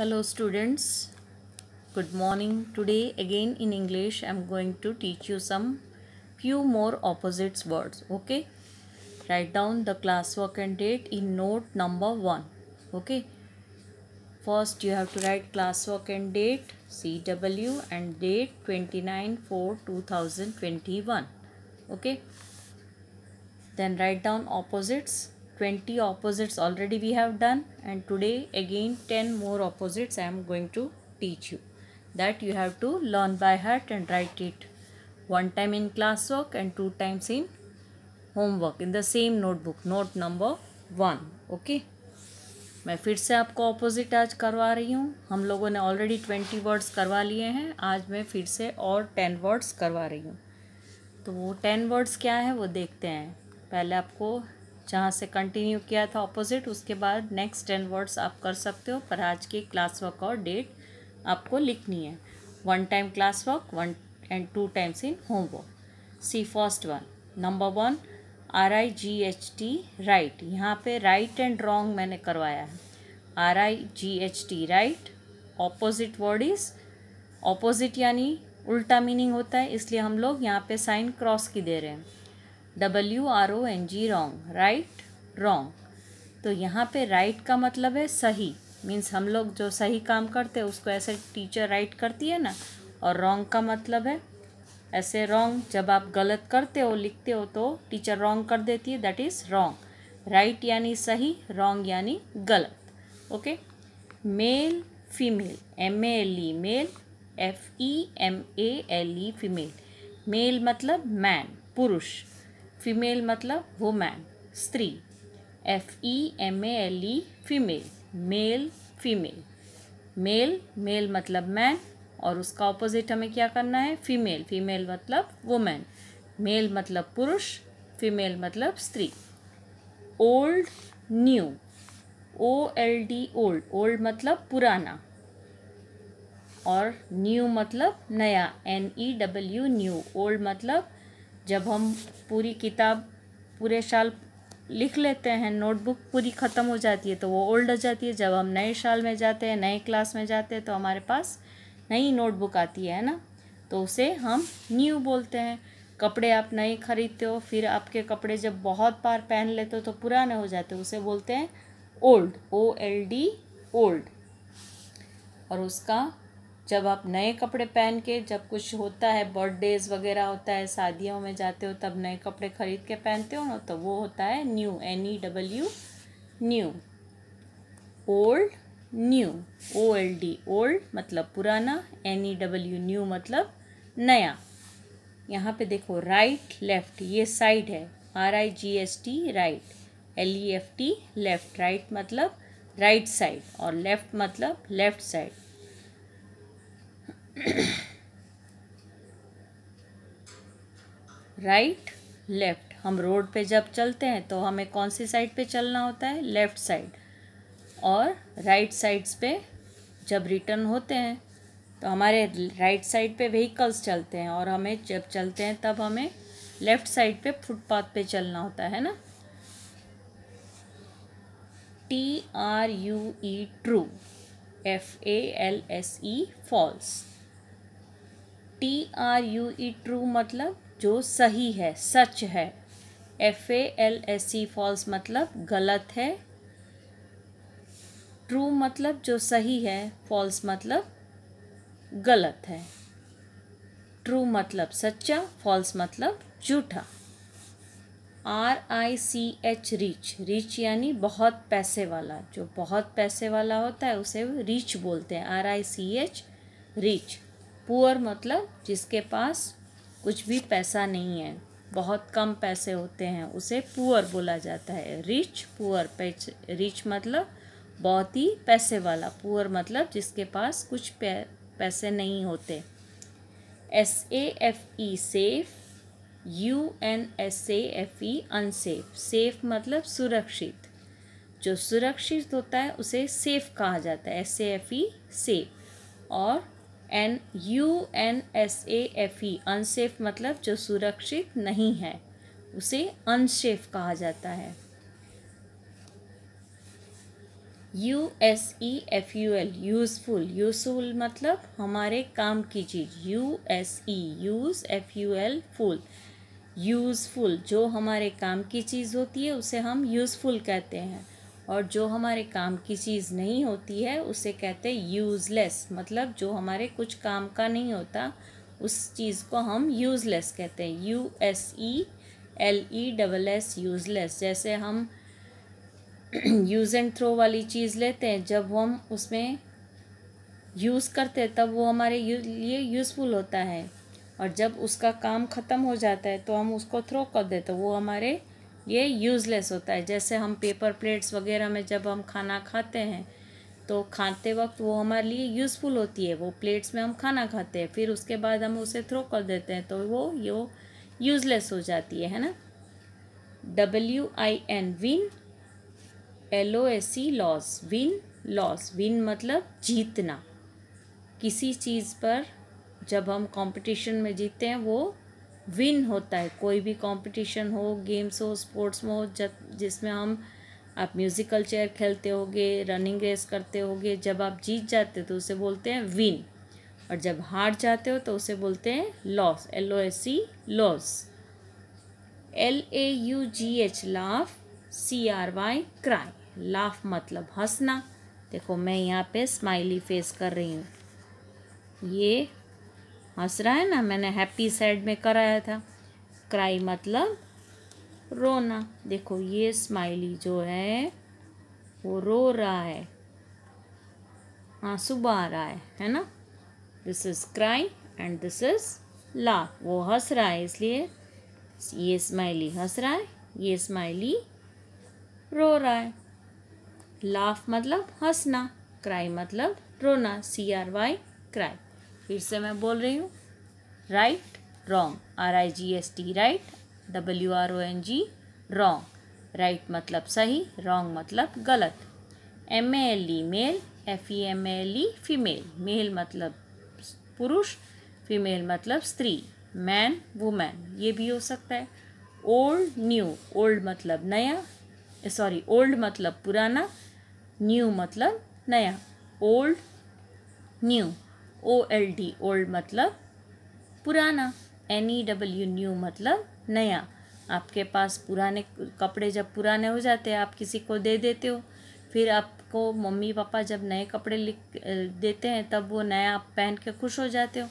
Hello students, good morning. Today again in English I am going to teach you some few more opposites words. Okay, write down the classwork and date in note number 1. Okay, first you have to write classwork and date CW and date 29 4 2021. Okay, then write down opposites 20 opposites already we have done and today again 10 more opposites I am going to teach you that you have to learn by heart and write it one time in classwork and two times in homework in the same notebook note number one okay? मैं फिर से आपको opposite आज करवा रही हूँ हम लोगों ने ऑलरेडी ट्वेंटी वर्ड्स करवा लिए हैं आज मैं फिर से और टेन वर्ड्स करवा रही हूँ तो वो टेन वर्ड्स क्या है वो देखते हैं पहले आपको जहाँ से कंटिन्यू किया था ऑपोजिट उसके बाद नेक्स्ट टेन वर्ड्स आप कर सकते हो, पर आज की क्लास वर्क और डेट आपको लिखनी है। One time class work one and two times in homework see first one number one R I G H T right यहाँ पे राइट एंड रॉन्ग मैंने करवाया है। R I G H T right opposite word is opposite यानी उल्टा meaning होता है, इसलिए हम लोग यहाँ पे साइन क्रॉस की दे रहे हैं। W R O N G wrong right wrong तो यहाँ पे राइट का मतलब है सही. मीन्स हम लोग जो सही काम करते हैं, उसको ऐसे टीचर राइट करती है ना, और रॉन्ग का मतलब है ऐसे रॉन्ग जब आप गलत करते हो, लिखते हो तो टीचर रॉन्ग कर देती है दैट इज़ रॉन्ग राइट यानी सही रॉन्ग यानी गलत. Okay male female M A L E male F E M A L E female male मतलब मैन पुरुष. फीमेल मतलब वुमैन स्त्री F E M A L E female male female male male मतलब man और उसका opposite हमें क्या करना है? फीमेल फीमेल मतलब वुमेन मेल मतलब पुरुष फीमेल मतलब स्त्री old new O L D old old मतलब पुराना. और न्यू मतलब नया. N E W new old मतलब जब हम पूरी किताब, पूरे साल लिख लेते हैं, नोटबुक पूरी ख़त्म हो जाती है तो वो ओल्ड हो जाती है। जब हम नए साल में जाते हैं, नए क्लास में जाते हैं तो हमारे पास नई नोटबुक आती है ना? तो उसे हम न्यू बोलते हैं। कपड़े आप नए खरीदते हो, फिर आपके कपड़े जब बहुत बार पहन लेते हो तो पुराने हो जाते हो। उसे बोलते हैं old, O L D, old. और उसका जब आप नए कपड़े पहन के, जब कुछ होता है बर्थडेज वगैरह होता है, शादियों में जाते हो, तब नए कपड़े खरीद के पहनते हो ना तो वो होता है new N E W new old new O L D old मतलब पुराना एन ई डब्ल्यू न्यू मतलब नया। यहाँ पे देखो राइट लेफ़्ट ये साइड है R I G S T right L E F T left right मतलब राइट साइड और लेफ़्ट मतलब लेफ़्ट साइड राइट लेफ़्ट हम रोड पे जब चलते हैं तो हमें कौन सी साइड पे चलना होता है? लेफ़्ट साइड और राइट साइड्स पे जब रिटर्न होते हैं तो हमारे राइट साइड पे व्हीकल्स चलते हैं और हमें जब चलते हैं, तब हमें लेफ़्ट साइड पे फुटपाथ पे चलना होता है ना? T R U E true F A L S E false T R U E true मतलब जो सही है, सच है। F A L S C false मतलब गलत है। ट्रू मतलब जो सही है फॉल्स मतलब गलत है। ट्रू मतलब सच्चा फॉल्स मतलब झूठा। R I C H rich rich यानी बहुत पैसे वाला। जो बहुत पैसे वाला होता है, उसे रिच बोलते हैं। R I C H rich poor मतलब जिसके पास कुछ भी पैसा नहीं है, बहुत कम पैसे होते हैं, उसे पुअर बोला जाता है। रिच पुअर रिच मतलब बहुत ही पैसे वाला, पुअर मतलब जिसके पास कुछ पैसे नहीं होते। S A F E safe U N S A F E unsafe safe मतलब सुरक्षित। जो सुरक्षित होता है, उसे सेफ़ कहा जाता है। S A F E safe और N U N S A F E unsafe मतलब जो सुरक्षित नहीं है, उसे अनसेफ कहा जाता है। U S E F U L useful useful मतलब हमारे काम की चीज़। U S E use F U L full useful जो हमारे काम की चीज़ होती है, उसे हम यूज़फुल कहते हैं। और जो हमारे काम की चीज़ नहीं होती है, उसे कहते हैं यूज़लेस मतलब जो हमारे कुछ काम का नहीं होता, उस चीज़ को हम यूज़लेस कहते हैं। U S E L E double S useless जैसे हम यूज़ एंड थ्रो वाली चीज़ लेते हैं, जब हम उसमें यूज़ करते हैं, तब वो हमारे लिए यूज़फुल होता है। और जब उसका काम ख़त्म हो जाता है तो हम उसको थ्रो कर देते वो हमारे लिए यूज़लेस होता है। जैसे हम पेपर प्लेट्स वगैरह में जब हम खाना खाते हैं तो खाते वक्त वो हमारे लिए यूज़फुल होती है। वो प्लेट्स में हम खाना खाते हैं, फिर उसके बाद हम उसे थ्रो कर देते हैं तो वो, यो यूज़लेस हो जाती है है ना? W I N win L O S C loss win loss win मतलब जीतना। किसी चीज़ पर जब हम कंपटीशन में जीतते हैं, वो विन होता है। कोई भी कंपटीशन हो गेम्स हो स्पोर्ट्स में हो, जब जिसमें हम आप म्यूज़िकल चेयर खेलते होगे रनिंग रेस करते होगे, जब आप जीत जाते हो तो उसे बोलते हैं विन और जब हार जाते हो तो उसे बोलते हैं loss L O S C loss L A U G H laugh C R Y cry laugh मतलब हंसना। देखो, मैं यहाँ पे स्माइली फेस कर रही हूँ। ये हंस रहा है ना, मैंने हैप्पी साइड में कराया था। क्राई मतलब रोना। देखो, ये स्माइली जो है, वो रो रहा है। आँसू बहा रहा है है ना? This is cry and this is laugh वो हंस रहा है, इसलिए ये स्माइली हंस रहा है, ये स्माइली रो रहा है। लाफ मतलब हंसना क्राई मतलब रोना सी आर वाई क्राई फिर से मैं बोल रही हूँ। Right wrong R I G S T right W R O N G wrong right मतलब सही रॉन्ग मतलब गलत। M A L E male F E M L E female male मतलब पुरुष फीमेल मतलब स्त्री। मैन वुमेन ये भी हो सकता है। ओल्ड न्यू ओल्ड मतलब नया। सॉरी ओल्ड मतलब पुराना। न्यू मतलब नया। Old new O L D old मतलब पुराना एन ई डब्ल्यू न्यू मतलब नया। आपके पास पुराने कपड़े जब पुराने हो जाते हैं, आप किसी को दे देते हो। फिर आपको मम्मी पापा जब नए कपड़े लिख देते हैं, तब वो नया आप पहन के खुश हो जाते हो।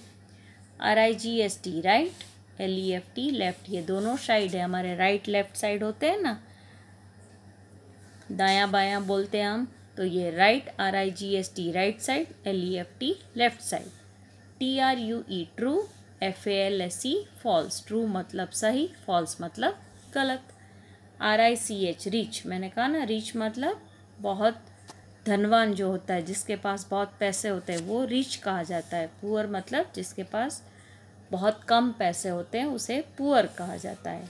R I G S T right L E F T left ये दोनों साइड है। हमारे राइट लेफ़्ट साइड होते हैं ना? दायां बायां बोलते हैं हम। तो ये right R I G S T right side L E F T left side T R U E true F A L S E false true मतलब सही फॉल्स मतलब गलत. R I C H rich मैंने कहा ना rich मतलब बहुत धनवान जो होता है, जिसके पास बहुत पैसे होते हैं, वो रिच कहा जाता है. पुअर मतलब जिसके पास बहुत कम पैसे होते हैं, उसे पुअर कहा जाता है.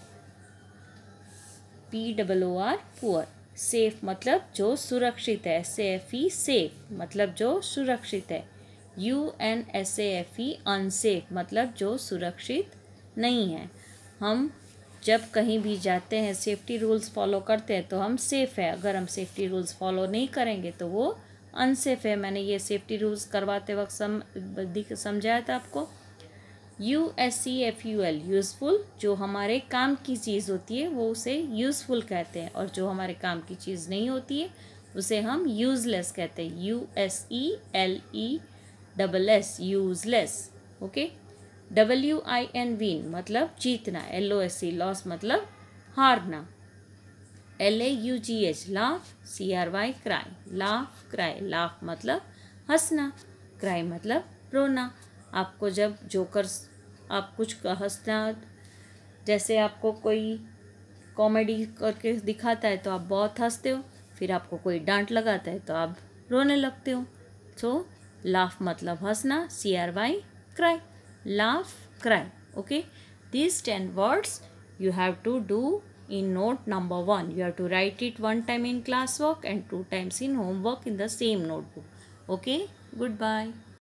P double R poor safe मतलब जो सुरक्षित है सेफ़ ई सेफ़ मतलब जो सुरक्षित है। U N S F E unsafe मतलब जो सुरक्षित नहीं है। हम जब कहीं भी जाते हैं सेफ्टी रूल्स फॉलो करते हैं तो हम सेफ़ है। अगर हम सेफ्टी रूल्स फॉलो नहीं करेंगे तो वो अनसेफ है। मैंने ये सेफ्टी रूल्स करवाते वक्त सम समझाया था आपको? U S C F U L useful जो हमारे काम की चीज़ होती है, वो उसे यूज़फुल कहते हैं, और जो हमारे काम की चीज़ नहीं होती है, उसे हम यूज़लेस कहते हैं U S E L E double S useless okay W I N win मतलब जीतना L O S C loss मतलब हारना। L A U G H laugh C R Y cry laugh cry laugh मतलब हंसना cry मतलब रोना। आपको जब जोकर्स आप कुछ हंसना, जैसे आपको कोई कॉमेडी करके दिखाता है तो आप बहुत हँसते हो, फिर आपको कोई डांट लगाता है तो आप रोने लगते हो। सो लाफ मतलब हंसना C R Y cry laugh cry okay this ten words you have to do in note number one you have to write it one time in class work and two times in homework in the same notebook okay good bye